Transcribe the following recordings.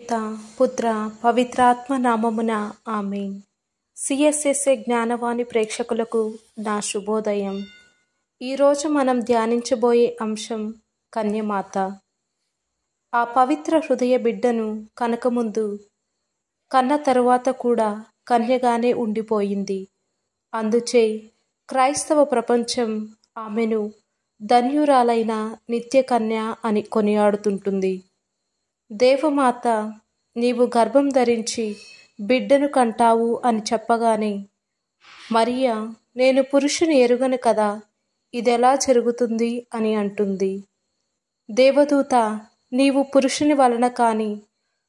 పిత పుత్ర పవిత్రాత్మ నామమున ఆమె సిఎస్ఎస్ఏ జ్ఞానవాణి ప్రేక్షకులకు నా శుభోదయం. ఈరోజు మనం ధ్యానించబోయే అంశం కన్యమాత. ఆ పవిత్ర హృదయ బిడ్డను కనకముందు కన్న తరువాత కూడా కన్యగానే ఉండిపోయింది. అందుచే క్రైస్తవ ప్రపంచం ఆమెను ధన్యురాలైన నిత్య కన్య అని కొనియాడుతుంటుంది. దేవమాత నీవు గర్భం ధరించి బిడ్డను కంటావు అని చెప్పగానే మరియా నేను పురుషుని ఎరుగను కదా ఇదెలా జరుగుతుంది అని అంటుంది. దేవదూత నీవు పురుషుని వలన కాని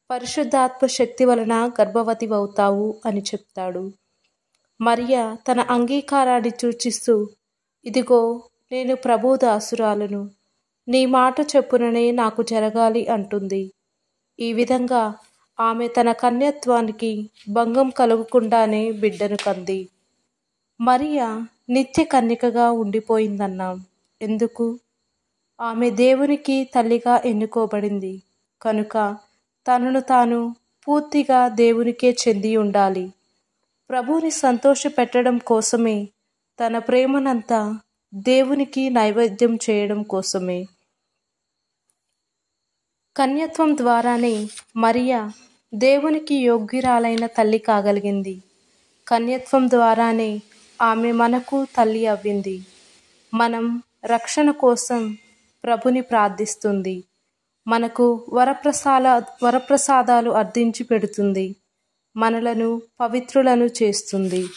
పరిశుద్ధాత్మ శక్తి వలన గర్భవతి అవుతావు అని చెప్తాడు. మరియా తన అంగీకారాన్ని సూచిస్తూ ఇదిగో నేను ప్రభు దాసురాలను నీ మాట చెప్పుననే నాకు జరగాలి అంటుంది. ఈ విధంగా ఆమె తన కన్యత్వానికి భంగం కలగకుండానే బిడ్డను కంది. మరియా నిత్య కన్యకగా ఉండిపోయిందన్నాం. ఎందుకు? ఆమె దేవునికి తల్లిగా ఎన్నుకోబడింది. కనుక తనను తాను పూర్తిగా దేవునికే చెంది ఉండాలి. ప్రభుని సంతోష పెట్టడం కోసమే తన ప్రేమనంతా దేవునికి నైవేద్యం చేయడం కోసమే. కన్యత్వం ద్వారానే మరియా దేవునికి యోగ్యురాలైన తల్లి కాగలిగింది. కన్యత్వం ద్వారానే ఆమె మనకు తల్లి అవ్వింది. మనం రక్షణ కోసం ప్రభుని ప్రార్థిస్తుంది. మనకు వరప్రసాద వరప్రసాదాలు అర్థించి పెడుతుంది. మనలను పవిత్రులను చేస్తుంది.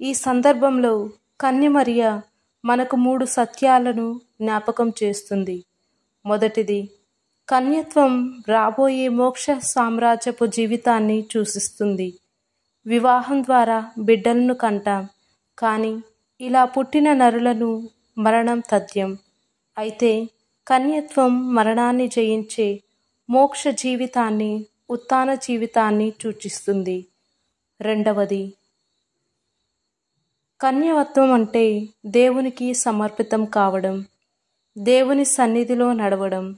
ఈ సందర్భంలో కన్య మరియ మనకు మూడు సత్యాలను జ్ఞాపకం చేస్తుంది. మొదటిది కన్యత్వం రాబోయే మోక్ష సామ్రాజ్యపు జీవితాన్ని సూచిస్తుంది వివాహం ద్వారా బిడ్డలను కంటాం కానీ ఇలా పుట్టిన నరులను మరణం తథ్యం. అయితే కన్యత్వం మరణాన్ని జయించే మోక్ష జీవితాన్ని ఉత్తాన జీవితాన్ని సూచిస్తుంది. రెండవది కన్యవత్వం అంటే దేవునికి సమర్పితం కావడం. దేవుని సన్నిధిలో నడవడం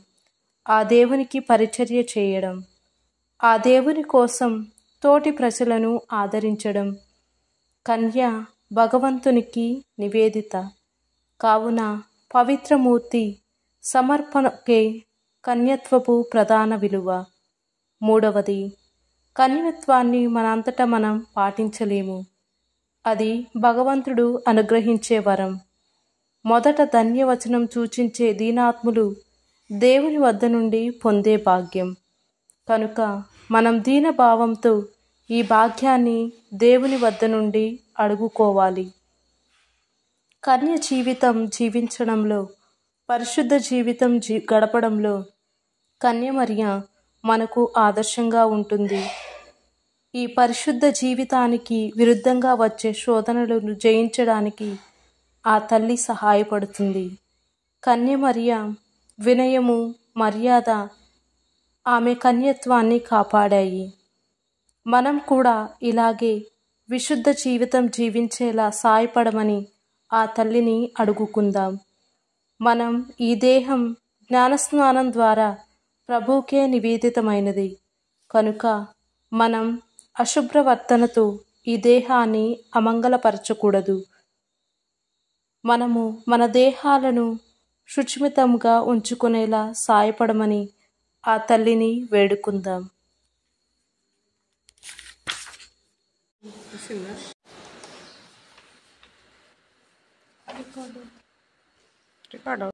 ఆ దేవునికి పరిచర్య చేయడం ఆ దేవుని కోసం తోటి ప్రజలను ఆదరించడం. కన్య భగవంతునికి నివేదిత. కావున పవిత్రమూర్తి సమర్పణకే కన్యత్వపు ప్రధాన విలువ. మూడవది కన్యత్వాన్ని మనంతటా మనం పాటించలేము. అది భగవంతుడు అనుగ్రహించే వరం. మొదట ధన్యవచనం సూచించే దీనాత్ములు దేవుని వద్ద నుండి పొందే భాగ్యం. కనుక మనం దీనభావంతో ఈ భాగ్యాన్ని దేవుని వద్ద నుండి అడుగుకోవాలి. కన్య జీవితం జీవించడంలో పరిశుద్ధ జీవితం జీ గడపడంలో కన్యమర్య మనకు ఆదర్శంగా ఉంటుంది. ఈ పరిశుద్ధ జీవితానికి విరుద్ధంగా వచ్చే శోధనలను జయించడానికి ఆ తల్లి సహాయపడుతుంది. కన్యమర్య వినయము మర్యాద ఆమె కన్యత్వాన్ని కాపాడాయి. మనం కూడా ఇలాగే విశుద్ధ జీవితం జీవించేలా సాయపడమని ఆ తల్లిని అడుగుకుందాం. మనం ఈ దేహం జ్ఞానస్నానం ద్వారా ప్రభుకే నివేదితమైనది. కనుక మనం అశుభ్రవర్తనతో ఈ దేహాన్ని అమంగళపరచకూడదు. మనము మన దేహాలను శుచిమితంగా ఉంచుకునేలా సాయపడమని ఆ తల్లిని వేడుకుందాం. రికార్డు.